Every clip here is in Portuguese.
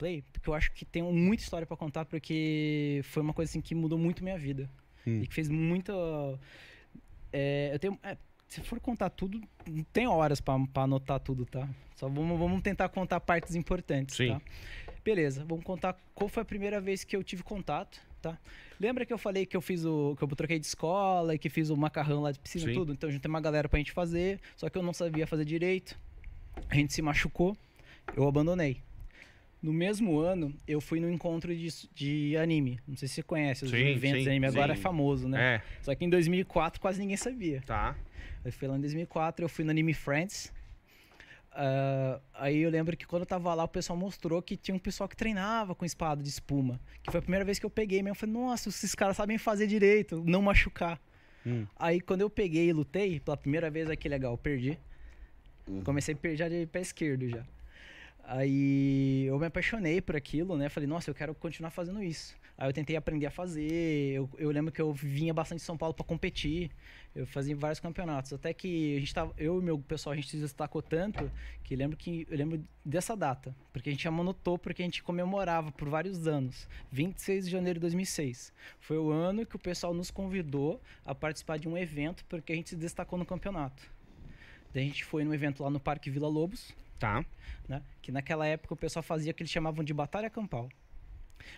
Play, porque eu acho que tem muita história para contar, porque foi uma coisa assim que mudou muito minha vida. Hum. E que fez muita. É, eu tenho. É, se for contar tudo, não tem horas para anotar tudo, tá? Só vamos, vamos tentar contar partes importantes, Sim. tá? Beleza, vamos contar qual foi a primeira vez que eu tive contato, tá? Lembra que eu falei que eu fiz o que eu troquei de escola e que fiz o macarrão lá de piscina e tudo? Então a gente tem uma galera pra gente fazer, só que eu não sabia fazer direito. A gente se machucou, eu abandonei. No mesmo ano, eu fui no encontro de, de anime. Não sei se você conhece, os sim, eventos sim, de anime agora é famoso, né? É. Só que em 2004 quase ninguém sabia. Tá. Eu fui lá em 2004, eu fui no Anime Friends. Uh, aí eu lembro que quando eu tava lá, o pessoal mostrou que tinha um pessoal que treinava com espada de espuma. Que foi a primeira vez que eu peguei mesmo. Eu falei, nossa, esses caras sabem fazer direito, não machucar. Hum. Aí quando eu peguei e lutei, pela primeira vez aqui legal, perdi. Uhum. Comecei a perder de pé esquerdo já. Aí eu me apaixonei por aquilo, né? Falei, nossa, eu quero continuar fazendo isso. Aí eu tentei aprender a fazer. Eu, eu lembro que eu vinha bastante de São Paulo para competir. Eu fazia vários campeonatos. Até que a gente tava, eu e meu pessoal, a gente se destacou tanto que lembro que eu lembro dessa data. Porque a gente anotou porque a gente comemorava por vários anos. 26 de janeiro de 2006. Foi o ano que o pessoal nos convidou a participar de um evento porque a gente se destacou no campeonato. Daí a gente foi no evento lá no Parque Vila Lobos Tá. Né? Que naquela época o pessoal fazia o que eles chamavam de batalha campal.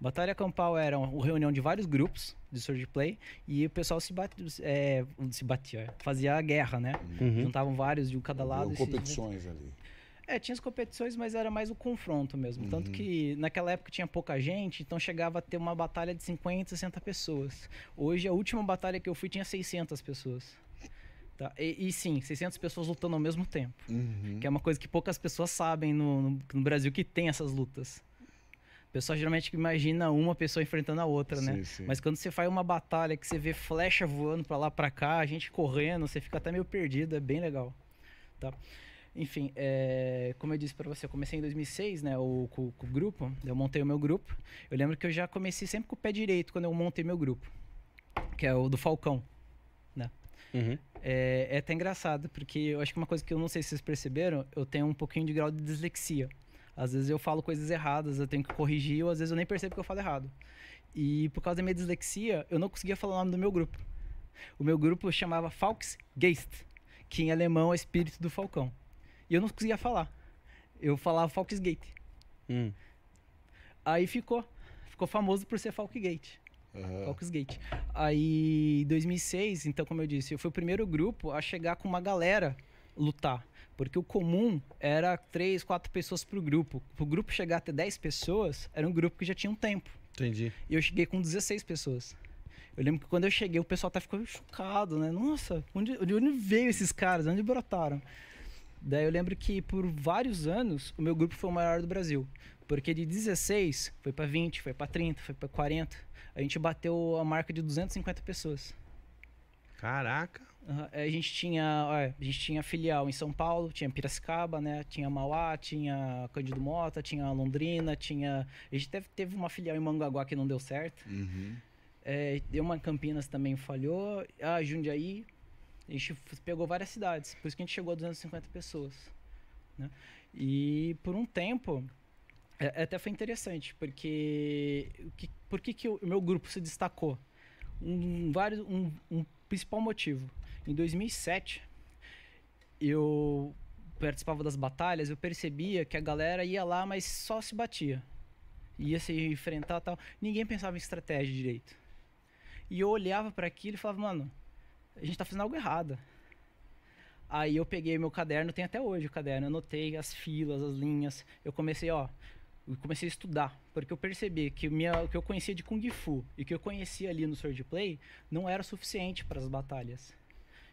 Batalha campal era uma reunião de vários grupos de swordplay e o pessoal se, bate, é, se batia, fazia a guerra, né? Uhum. Juntavam vários de um cada lado. Tinha competições se... ali. É, tinha as competições, mas era mais o confronto mesmo. Uhum. Tanto que naquela época tinha pouca gente, então chegava a ter uma batalha de 50, 60 pessoas. Hoje, a última batalha que eu fui tinha 600 pessoas. Tá? E, e, sim, 600 pessoas lutando ao mesmo tempo. Uhum. Que é uma coisa que poucas pessoas sabem no, no, no, Brasil que tem essas lutas. O pessoal geralmente imagina uma pessoa enfrentando a outra, né? sim, né? Sim. Mas quando você faz uma batalha que você vê flecha voando para lá para cá, a gente correndo, você fica até meio perdido, é bem legal. Tá? Enfim, é, como eu disse para você, eu comecei em 2006, né, o, com, com, o grupo, eu montei o meu grupo. Eu lembro que eu já comecei sempre com o pé direito quando eu montei meu grupo, que é o do Falcão? Uhum. É, é, até engraçado, porque eu acho que uma coisa que eu não sei se vocês perceberam, eu tenho um pouquinho de grau de dislexia. Às vezes eu falo coisas erradas, eu tenho que corrigir, ou às vezes eu nem percebo que eu falo errado. E por causa da minha dislexia, eu não conseguia falar o nome do meu grupo. O meu grupo chamava Falksgeist, que em alemão é espírito do falcão. E eu não conseguia falar. Eu falava Falksgate. Hum. Aí ficou. Ficou famoso por ser Falkgate. Uhum. Gate. Aí, em 2006, então, como eu disse, eu fui o primeiro grupo a chegar com uma galera lutar. Porque o comum era três, quatro pessoas pro grupo. Pro grupo chegar até 10 pessoas, era um grupo que já tinha um tempo. Entendi. E eu cheguei com 16 pessoas. Eu lembro que quando eu cheguei, o pessoal até ficou chocado, né? Nossa, onde, de onde veio esses caras? Onde brotaram? Daí eu lembro que por vários anos o meu grupo foi o maior do Brasil. Porque de 16 foi para 20, foi para 30, foi para 40 a gente bateu a marca de 250 pessoas. Caraca! Uhum. A gente tinha, a gente tinha filial em São Paulo, tinha Piracicaba, né? Tinha Mauá, tinha Cândido Mota, tinha Londrina, tinha. A gente teve, teve uma filial em Mangaguá que não deu certo. Uhum. É, deu uma em Campinas também falhou. Ah, Jundiaí. A gente pegou várias cidades. Por isso que a gente chegou a 250 pessoas. Né? E por um tempo é, é, até foi interessante, porque que, por que, que o meu grupo se destacou? Um, vários, um, um principal motivo. Em 2007, eu participava das batalhas, eu percebia que a galera ia lá, mas só se batia. Ia se enfrentar tal. Ninguém pensava em estratégia direito. E eu olhava para aquilo e falava, mano, a gente tá fazendo algo errado. Aí eu peguei meu caderno, tem até hoje o caderno, anotei as filas, as linhas. Eu comecei, ó, eu comecei a estudar, porque eu percebi que minha, o que eu conhecia de Kung Fu e que eu conhecia ali no Swordplay não era suficiente para as batalhas.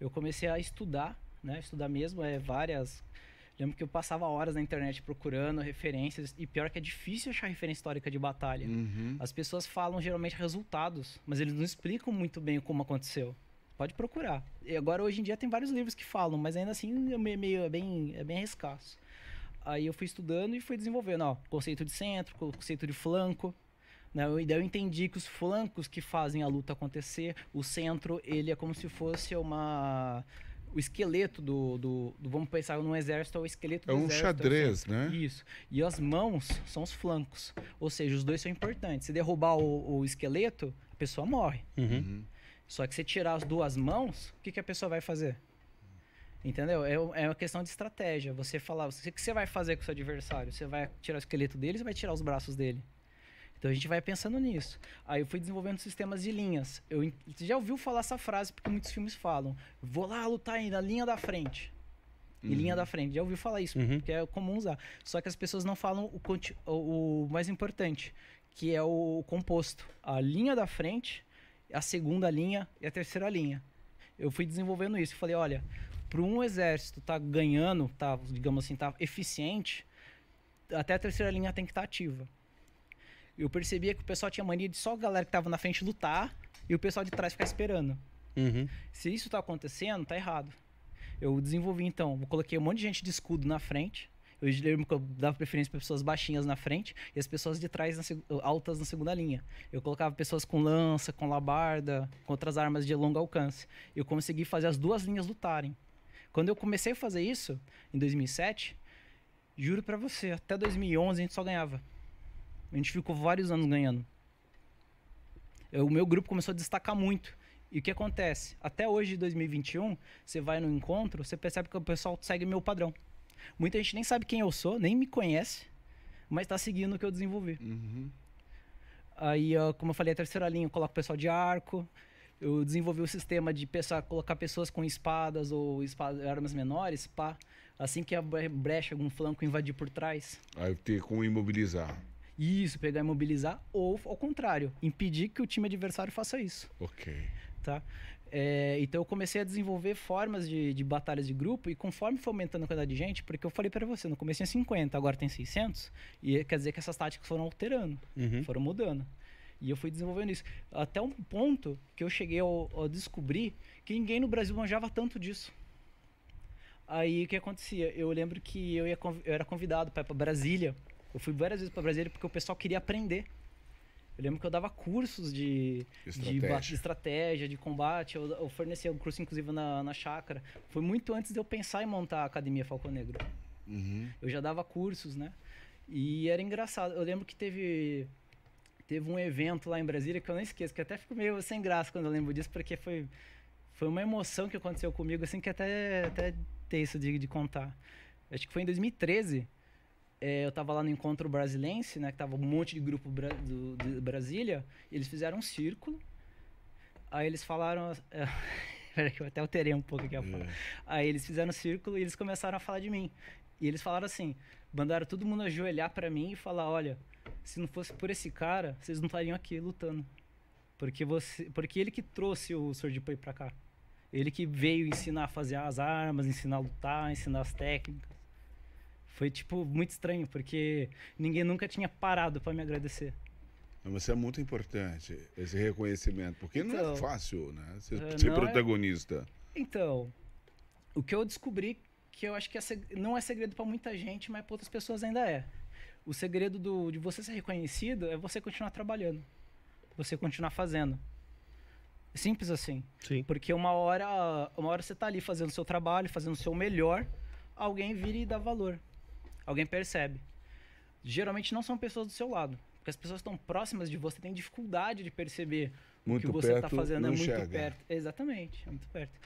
Eu comecei a estudar, né, estudar mesmo, é várias Lembro que eu passava horas na internet procurando referências e pior que é difícil achar referência histórica de batalha. Uhum. As pessoas falam geralmente resultados, mas eles não explicam muito bem como aconteceu. Pode procurar. E agora hoje em dia tem vários livros que falam, mas ainda assim é meio é bem é bem escasso. Aí eu fui estudando e fui desenvolvendo, ó, conceito de centro, conceito de flanco. Né? E daí eu entendi que os flancos que fazem a luta acontecer, o centro, ele é como se fosse uma o esqueleto do, do, do- Vamos pensar num exército, é o esqueleto É do um exército. xadrez, né? Isso. E as mãos são os flancos. Ou seja, os dois são importantes. Se derrubar o, o esqueleto, a pessoa morre. Uhum. Uhum. Só que se tirar as duas mãos, o que, que a pessoa vai fazer? Entendeu? É, é uma questão de estratégia. Você falar, o que você vai fazer com o seu adversário? Você vai tirar o esqueleto dele ou vai tirar os braços dele? Então a gente vai pensando nisso. Aí eu fui desenvolvendo sistemas de linhas. Eu, você já ouviu falar essa frase porque muitos filmes falam: vou lá lutar aí na linha da frente. E Uhum. linha da frente. Já ouviu falar isso, Uhum. porque é comum usar. Só que as pessoas não falam o, o- o mais importante, que é o composto. A linha da frente, a segunda linha e a terceira linha. Eu fui desenvolvendo isso. Falei, olha, para um exército tá ganhando, tá, digamos assim, tá eficiente, até a terceira linha tem que estar ativa. Eu percebia que o pessoal tinha mania de só a galera que tava na frente lutar e o pessoal de trás ficar esperando. Uhum. Se isso tá acontecendo, tá errado. Eu desenvolvi então, eu coloquei um monte de gente de escudo na frente. Eu lembro que eu dava preferência para pessoas baixinhas na frente e as pessoas de trás na altas na segunda linha. Eu colocava pessoas com lança, com labarda, com outras armas de longo alcance. Eu consegui fazer as duas linhas lutarem. Quando eu comecei a fazer isso, em 2007, juro pra você, até 2011 a gente só ganhava. A gente ficou vários anos ganhando. Eu- O meu grupo começou a destacar muito. E o que acontece? Até hoje, 2021, você vai no encontro, você percebe que o pessoal segue meu padrão. Muita gente nem sabe quem eu sou, nem me conhece, mas tá seguindo o que eu desenvolvi. Uhum. Aí, como eu falei, a terceira linha eu coloco o pessoal de arco. Eu desenvolvi o sistema de pessoa, colocar pessoas com espadas ou espa- armas menores, pá. Assim que a bre- brecha, algum flanco invadir por trás. Aí ter como imobilizar. Isso, pegar e mobilizar. Ou, ao contrário, impedir que o time adversário faça isso. Ok. tá? É, então eu comecei a desenvolver formas de, de batalhas de grupo e conforme foi aumentando a quantidade de gente, porque eu falei para você, no começo tinha 50, agora tem 600, e quer dizer que essas táticas foram alterando, Uhum. foram mudando. E eu fui desenvolvendo isso. Até um ponto que eu cheguei ao descobrir que ninguém no Brasil manjava tanto disso. Aí o que acontecia? Eu lembro que eu, ia, eu era convidado para ir para Brasília. Eu fui várias vezes para Brasília porque o pessoal queria aprender. Eu lembro que eu dava cursos de de, ba- de Estratégia. estratégia, de combate. Eu, eu fornecia um curso, inclusive, na, na chácara. Foi muito antes de eu pensar em montar a Academia Falcão Negro. Uhum. Eu já dava cursos, né? E era engraçado. Eu lembro que teve, teve um evento lá em Brasília que eu não esqueço, que até fico meio sem graça quando eu lembro disso, porque foi, foi uma emoção que aconteceu comigo, assim, que até, até tenso de, de contar. Acho que foi em 2013. é, eu tava lá no encontro brasilense, né? Que tava um monte de grupo bra do, de Brasília. E eles fizeram um círculo. Aí eles falaram. É, peraí, que eu até alterei um pouco aqui a fala. É. Aí eles fizeram um círculo e eles começaram a falar de mim. E eles falaram assim: mandaram todo mundo ajoelhar pra mim e falar: olha, se não fosse por esse cara, vocês não estariam aqui lutando. Porque, você, porque ele que trouxe o Sword Play pra cá. Ele que veio ensinar a fazer as armas, ensinar a lutar, ensinar as técnicas. Foi, tipo, muito estranho, porque ninguém nunca tinha parado pra me agradecer. Mas é muito importante, esse reconhecimento, porque não é Então, fácil, né? Ser, é, ser não é- protagonista. Então, o que eu descobri que eu acho que é seg- não é segredo pra muita gente, mas pra outras pessoas ainda é. O segredo do, de você ser reconhecido é você continuar trabalhando. Você continuar fazendo. Simples assim. Sim. Porque uma hora, uma hora você tá ali fazendo o seu trabalho, fazendo o seu melhor, alguém vira e dá valor. Alguém percebe. Geralmente não são pessoas do seu lado. Porque as pessoas estão próximas de você têm dificuldade de perceber o Muito que você está perto, fazendo é muito enxerga. perto. Exatamente, é muito perto.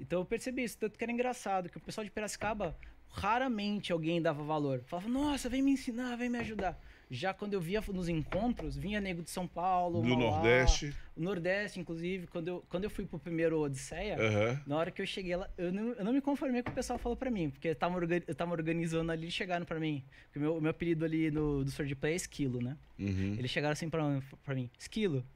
Então eu percebi isso, tanto que era engraçado, que o pessoal de Piracicaba, raramente alguém dava valor. Falava, nossa, vem me ensinar, vem me ajudar. Já quando eu via nos encontros, vinha nego de São Paulo, Do Mauá, Nordeste. o Nordeste, inclusive, quando eu, quando eu fui pro primeiro Odisseia, Aham. na hora que eu cheguei lá, eu não, eu não me conformei com o que o pessoal falou pra mim, porque eu tava, eu tava organizando ali e chegaram pra mim. Porque o meu, meu apelido ali no, do Sword Play é Esquilo, né? Uhum. Eles chegaram assim pra mim: Esquilo,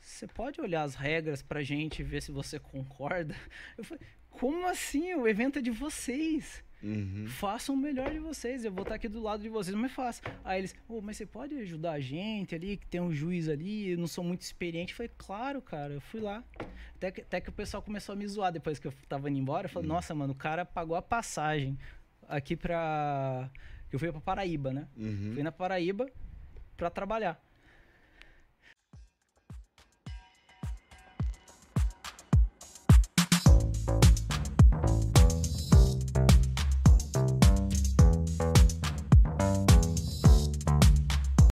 você pode olhar as regras pra gente e ver se você concorda? Eu falei: Como assim? O evento é de vocês. Uhum. Façam o melhor de vocês. Eu vou estar aqui do lado de vocês, mas faça. Aí eles: "Ô, Mas você pode ajudar a gente ali, que tem um juiz ali, eu não sou muito experiente. Eu falei: Claro, cara. Eu fui lá. Até que, até que o pessoal começou a me zoar depois que eu tava indo embora. Eu falei: Nossa, mano, o cara pagou a passagem aqui pra. Eu fui pra Paraíba, né? Uhum. Fui na Paraíba pra trabalhar.